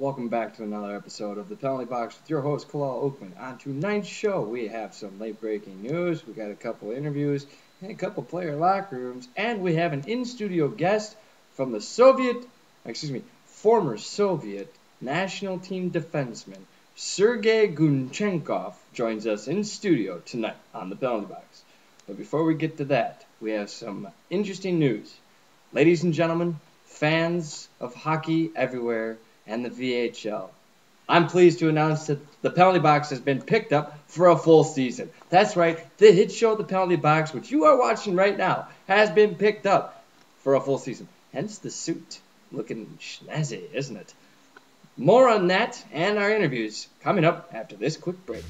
Welcome back to another episode of the Penalty Box with your host, Kalal Oakman. On tonight's show, we have some late breaking news, we got a couple interviews, and a couple player locker rooms, and we have an in studio guest from the Soviet, excuse me, former Soviet national team defenseman, Sergei Gunchenkov, joins us in studio tonight on the Penalty Box. But before we get to that, we have some interesting news. Ladies and gentlemen, fans of hockey everywhere, and the VHL. I'm pleased to announce that the penalty box has been picked up for a full season. That's right, the hit show The Penalty Box, which you are watching right now, has been picked up for a full season. Hence the suit. Looking snazzy, isn't it? More on that and our interviews coming up after this quick break.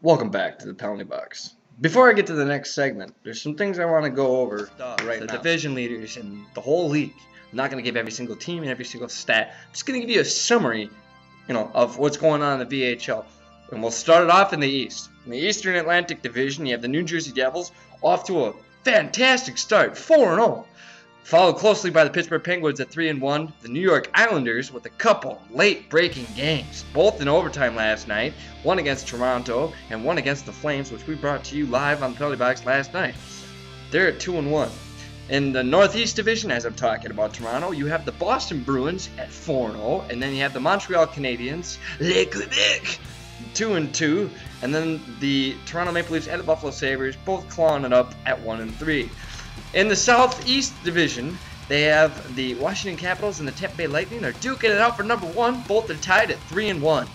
Welcome back to the penalty box. Before I get to the next segment, there's some things I want to go over right the now. division leaders and the whole league. I'm not going to give every single team and every single stat. I'm just going to give you a summary, you know, of what's going on in the VHL. And we'll start it off in the East. In the Eastern Atlantic Division, you have the New Jersey Devils off to a fantastic start, 4-0. Followed closely by the Pittsburgh Penguins at 3 and 1, the New York Islanders with a couple late breaking games, both in overtime last night, one against Toronto and one against the Flames, which we brought to you live on the Penalty Box last night. They're at 2 and 1. In the Northeast Division, as I'm talking about Toronto, you have the Boston Bruins at 4 0, and then you have the Montreal Canadiens, Le Quebec, 2 and 2, and then the Toronto Maple Leafs and the Buffalo Sabres both clawing it up at 1 and 3. In the Southeast Division, they have the Washington Capitals and the Tampa Bay Lightning are duking it out for number one. Both are tied at three and one.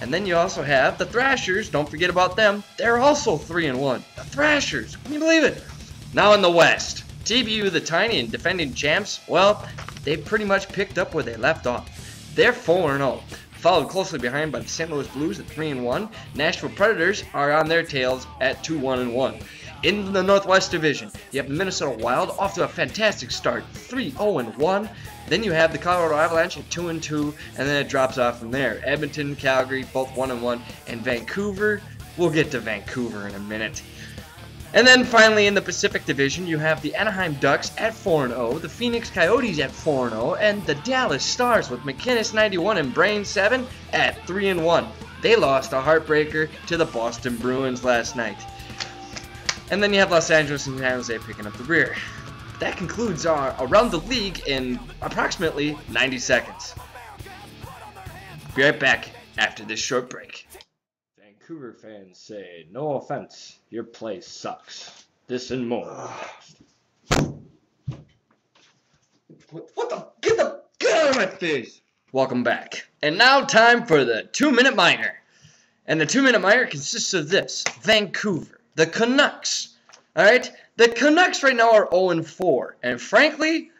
And then you also have the Thrashers. Don't forget about them. They're also three and one. The Thrashers. Can you believe it? Now in the West, TBU, the tiny and defending champs. Well, they pretty much picked up where they left off. They're four and zero. Followed closely behind by the St. Louis Blues at 3 and 1. Nashville Predators are on their tails at 2 1 and 1. In the Northwest Division, you have the Minnesota Wild off to a fantastic start, 3-0 1. Then you have the Colorado Avalanche at 2 and 2, and then it drops off from there. Edmonton, Calgary, both 1 and 1, and Vancouver. We'll get to Vancouver in a minute. And then finally in the Pacific Division, you have the Anaheim Ducks at 4 0, the Phoenix Coyotes at 4 0, and the Dallas Stars with McKinnis 91 and Brain 7 at 3 1. They lost a heartbreaker to the Boston Bruins last night. And then you have Los Angeles and San Jose picking up the rear. That concludes our Around the League in approximately 90 seconds. Be right back after this short break. Vancouver fans say, no offense, your place sucks. This and more. what, what the? Get the get out of my face! Welcome back. And now time for the two-minute minor. And the two-minute minor consists of this: Vancouver, the Canucks. All right, the Canucks right now are 0 and 4, and frankly,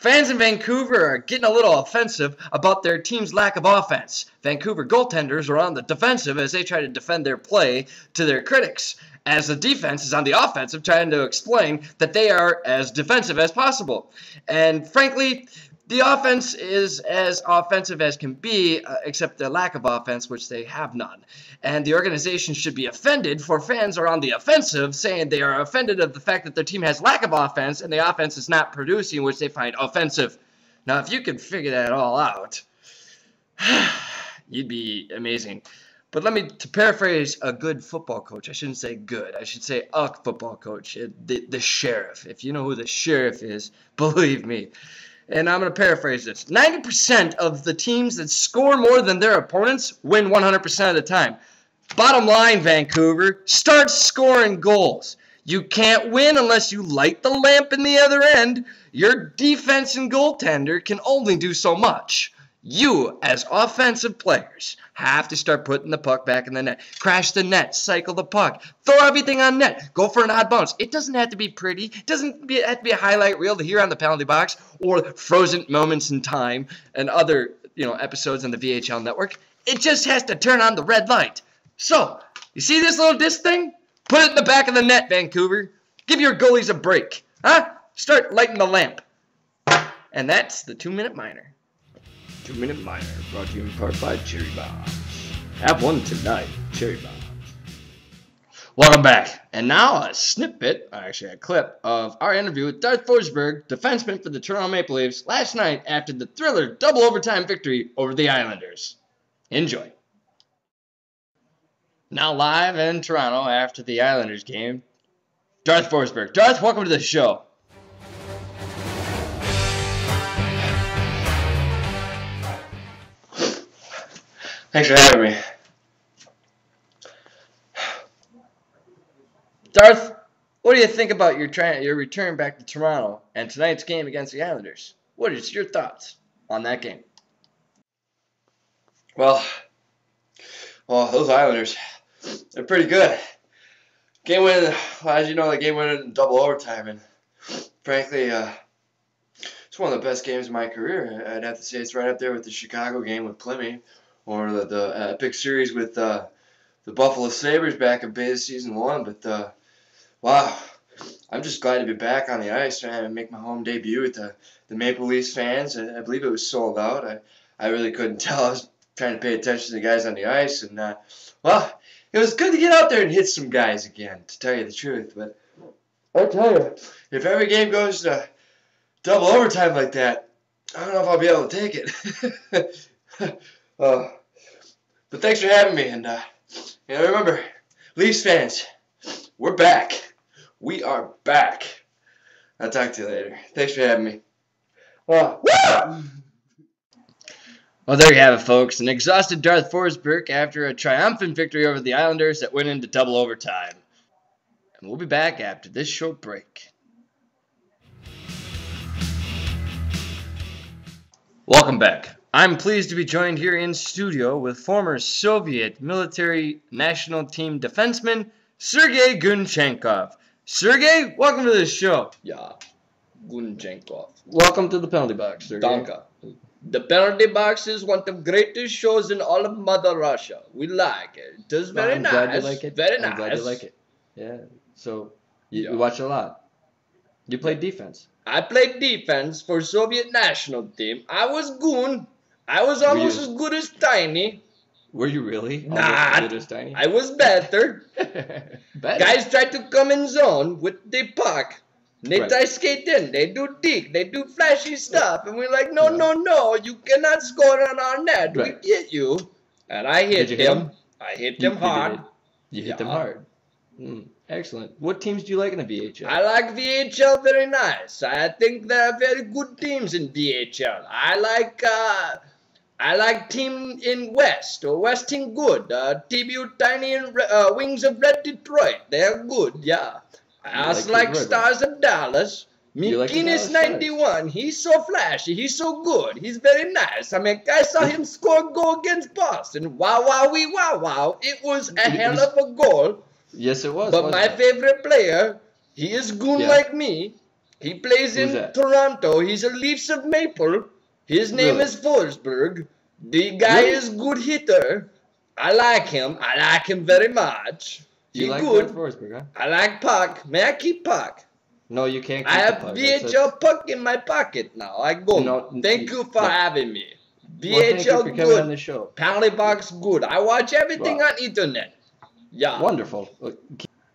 Fans in Vancouver are getting a little offensive about their team's lack of offense. Vancouver goaltenders are on the defensive as they try to defend their play to their critics, as the defense is on the offensive trying to explain that they are as defensive as possible. And frankly, the offense is as offensive as can be, uh, except the lack of offense, which they have none. And the organization should be offended for fans are on the offensive, saying they are offended of the fact that their team has lack of offense and the offense is not producing, which they find offensive. Now, if you could figure that all out, you'd be amazing. But let me to paraphrase a good football coach. I shouldn't say good. I should say a football coach. The, the sheriff. If you know who the sheriff is, believe me and I'm going to paraphrase this 90% of the teams that score more than their opponents win 100% of the time. Bottom line, Vancouver, start scoring goals. You can't win unless you light the lamp in the other end. Your defense and goaltender can only do so much. You, as offensive players, have to start putting the puck back in the net. Crash the net, cycle the puck, throw everything on net, go for an odd bounce. It doesn't have to be pretty. It doesn't be, have to be a highlight reel to hear on the penalty box or frozen moments in time and other you know episodes on the VHL network. It just has to turn on the red light. So, you see this little disc thing? Put it in the back of the net, Vancouver. Give your goalies a break. Huh? Start lighting the lamp. And that's the two-minute minor. Two Minute Minor, brought to you in part by Cherry Bombs. Have one tonight, Cherry Bombs. Welcome back. And now a snippet, actually a clip, of our interview with Darth Forsberg, defenseman for the Toronto Maple Leafs, last night after the thriller double overtime victory over the Islanders. Enjoy. Now live in Toronto after the Islanders game, Darth Forsberg. Darth, welcome to the show. Thanks for having me. Darth, what do you think about your tra- your return back to Toronto and tonight's game against the Islanders? What is your thoughts on that game? Well, well, those Islanders, they're pretty good. Game winning, as you know, the game went in double overtime, and frankly, uh, it's one of the best games of my career. I'd have to say it's right up there with the Chicago game with Plymouth, or the the uh, epic series with uh, the Buffalo Sabres back in beta season one. But uh, wow, I'm just glad to be back on the ice and make my home debut with the, the Maple Leafs fans. I, I believe it was sold out. I, I really couldn't tell. I was trying to pay attention to the guys on the ice, and uh, well, it was good to get out there and hit some guys again, to tell you the truth. But I tell you, if every game goes to double overtime like that, I don't know if I'll be able to take it. uh, but thanks for having me, and uh, you know, remember, Leafs fans, we're back. We are back. I'll talk to you later. Thanks for having me. Uh! Well, there you have it, folks. An exhausted Darth Forsberg after a triumphant victory over the Islanders that went into double overtime. And we'll be back after this short break. Welcome back. I'm pleased to be joined here in studio with former Soviet military national team defenseman Sergei Gunchenkov. Sergei, welcome to the show. Yeah, Gunchenkov. Welcome to the penalty box, Sergei. Danka. The penalty box is one of the greatest shows in all of Mother Russia. We like it. It is very I'm nice. glad you like it. Very I'm nice. glad you like it. Yeah. So you, Yeah. you watch a lot. You played defense. I played defense for Soviet national team. I was goon. I was almost as good as Tiny. Were you really? Nah, as good as tiny. I was better. Better. Guys tried to come in zone with the puck. They Right. try skate in. They do dig. They do flashy stuff. And we're like, no, Yeah. no, no. You cannot score on our net. Right. We get you. And I hit you hit him. him? I hit him hard. You hit them hard. Mm, excellent. What teams do you like in the VHL? I like VHL very nice. I think there are very good teams in VHL. I like uh, I like team in West or West team good. Uh, TBU Tiny and uh, Wings of Red Detroit. They're good. Yeah. I like like, Stars of Dallas. You like the McGinnis 91. He's so flashy. He's so good. He's very nice. I mean, I saw him score a goal against Boston. Wow, wow, wee, wow, wow. It was a hell of a goal. yes, it was. But my it? favorite player, he is goon Yeah. like me. He plays Who's in that? Toronto. He's a Leafs of Maple. His name Really? is Forsberg. The guy Really? is good hitter. I like him. I like him very much. You he like good. Forsberg, huh? I like puck. May I keep puck? No, you can't. Keep I have puck. Puck in my pocket now. I go. No, thank you- for no. having me. Well, VHL for coming on good. the show. Penalty box good. I watch everything Wow. on internet. Yeah. Wonderful.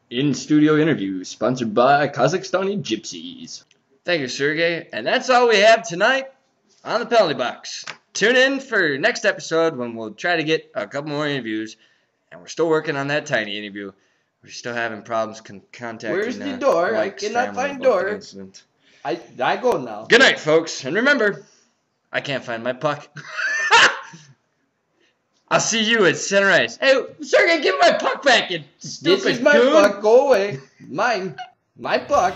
In studio interview sponsored by Kazakhstani Gypsies. Thank you, Sergey. And that's all we have tonight on the penalty box. Tune in for next episode when we'll try to get a couple more interviews. And we're still working on that tiny interview. We're still having problems con- contacting. Where's the uh, door? I Mike's cannot find the door. incident. I I go now. Good night, folks. And remember, I can't find my puck. I'll see you at center ice. Hey, Sergey, give my puck back, you stupid This is my goon. puck. Go away. Mine. My puck.